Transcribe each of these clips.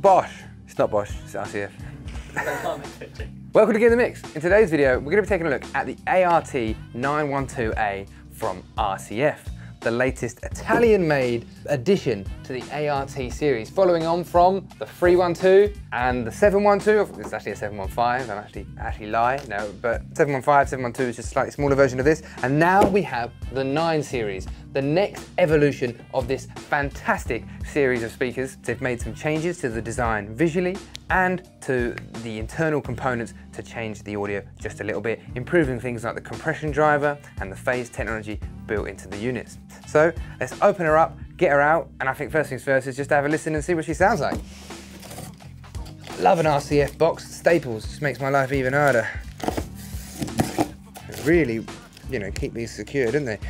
Bosch. It's not Bosch, it's RCF. Welcome to in the Mix. In today's video, we're going to be taking a look at the ART 912A from RCF the latest Italian-made addition to the ART series, following on from the 312 and the 712. It's actually a 715, I'm actually, actually lie, no, but 715, 712 is just a slightly smaller version of this. And now we have the 9 series, the next evolution of this fantastic series of speakers. They've made some changes to the design visually and to the internal components to change the audio just a little bit, improving things like the compression driver and the phase technology built into the units. So let's open her up, get her out, and I think first things first is just to have a listen and see what she sounds like. Love an RCF box, staples, just makes my life even harder. Really, you know, keep these secure, don't they?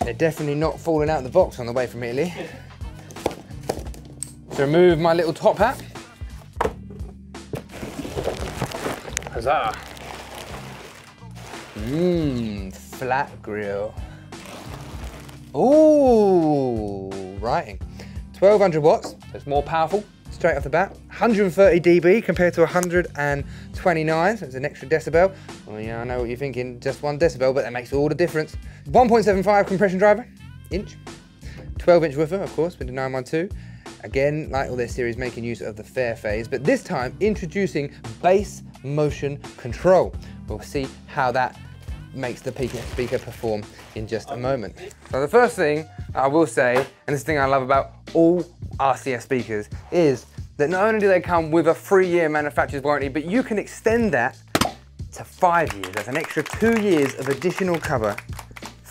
They're definitely not falling out of the box on the way from Italy. To remove my little top hat. Huzzah. Mmm, flat grill. Ooh, writing. 1200 watts, it's more powerful straight off the bat. 130 dB compared to 129, so it's an extra decibel. Well, yeah, I know what you're thinking, just one decibel, but that makes all the difference. 1.75 compression driver, inch. 12 inch woofer, of course, with the 912. Again, like all their series, making use of the FiRPHASE, but this time introducing bass motion control. We'll see how that makes the speaker perform in just a moment. So the first thing I will say, and this thing I love about all RCF speakers, is that not only do they come with a three year manufacturer's warranty, but you can extend that to five years. That's an extra two years of additional cover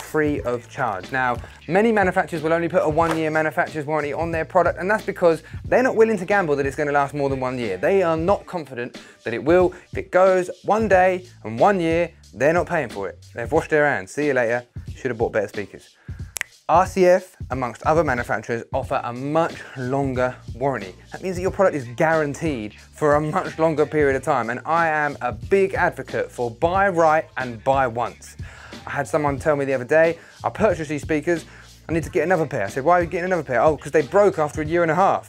free of charge. Now, many manufacturers will only put a one year manufacturer's warranty on their product, and that's because they're not willing to gamble that it's gonna last more than one year. They are not confident that it will. If it goes one day and one year, they're not paying for it. They've washed their hands. See you later. Should have bought better speakers. RCF, amongst other manufacturers, offer a much longer warranty. That means that your product is guaranteed for a much longer period of time. And I am a big advocate for buy right and buy once. I had someone tell me the other day, I purchased these speakers, I need to get another pair. I said, why are you getting another pair? Oh, because they broke after a year and a half.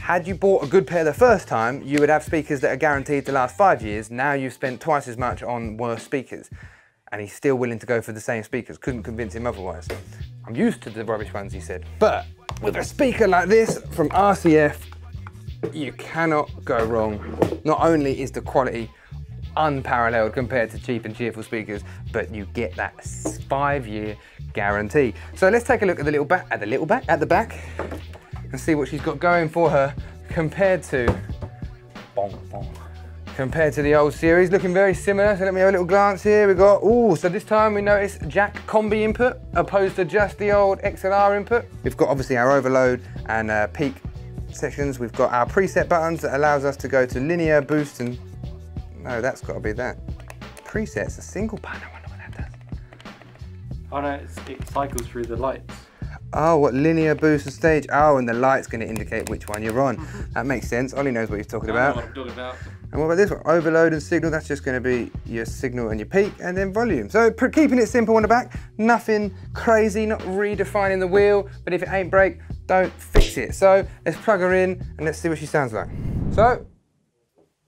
Had you bought a good pair the first time, you would have speakers that are guaranteed to last five years. Now you've spent twice as much on worse speakers. And he's still willing to go for the same speakers. Couldn't convince him otherwise. I'm used to the rubbish ones, he said. But with a speaker like this from RCF, you cannot go wrong. Not only is the quality unparalleled compared to cheap and cheerful speakers, but you get that five-year guarantee. So let's take a look at the little back, at the little back, at the back, and see what she's got going for her compared to compared to the old series. Looking very similar so let me have a little glance here. We got oh so this time we notice jack combi input opposed to just the old xlr input. We've got obviously our overload and uh, peak sections we've got our preset buttons that allows us to go to linear boost and no that's got to be that. Presets a single button i wonder what that does. Oh no it cycles through the lights Oh, what linear boost and stage? Oh, and the light's going to indicate which one you're on. Mm-hmm. that makes sense. Ollie knows what he's talking about. What talking about. And what about this one? Overload and signal. That's just going to be your signal and your peak, and then volume. So keeping it simple on the back. Nothing crazy. Not redefining the wheel. But if it ain't break, don't fix it. So let's plug her in and let's see what she sounds like. So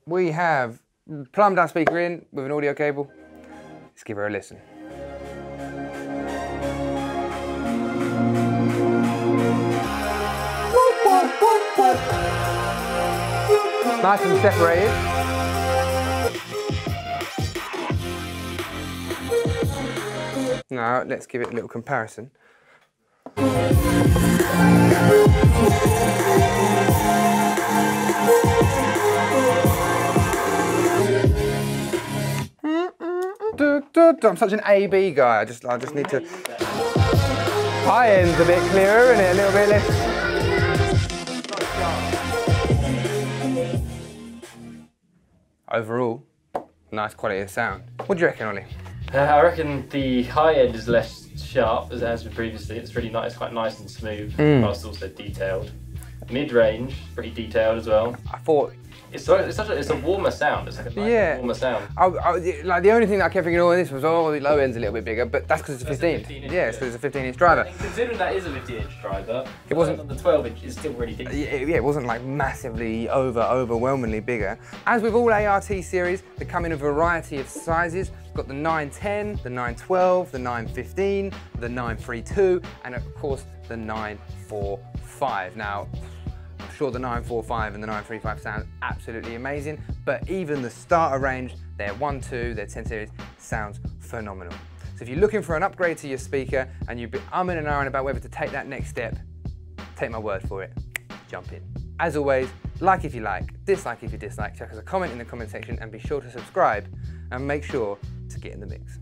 we have plumbed our speaker in with an audio cable. Let's give her a listen. Nice and separated. Now let's give it a little comparison. I'm such an AB guy. I just, I just need to. High end's a bit clearer, and it a little bit less. Overall, nice quality of sound. What do you reckon, Ollie? Uh, I reckon the high end is less sharp as it has been previously. It's really nice, quite nice and smooth, mm. whilst also detailed. mid-range, pretty detailed as well. I thought It's, so, it's such a it's a warmer sound. It's like a nice Yeah. warmer sound. I, I, like the only thing that I kept thinking, oh, this was oh, the low end's a little bit bigger, but that's because it's a That's a 15. 15 inch, yeah, it's yeah. it's a 15 inch driver. Considering that is a 15 inch driver, It wasn't- on the 12 inch is still really decent. Yeah, it wasn't like massively over, overwhelmingly bigger. As with all ART series, they come in a variety of sizes. We've got the 910, the 912, the 915, the 932, and of course the 945. Now, sure the 945 and the 935 sound absolutely amazing, but even the starter range, their 1, 2, their 10 series, sounds phenomenal. So if you're looking for an upgrade to your speaker and you've been umming and ahhing about whether to take that next step, take my word for it, jump in. As always, like if you like, dislike if you dislike, check us a comment in the comment section and be sure to subscribe and make sure to get in the mix.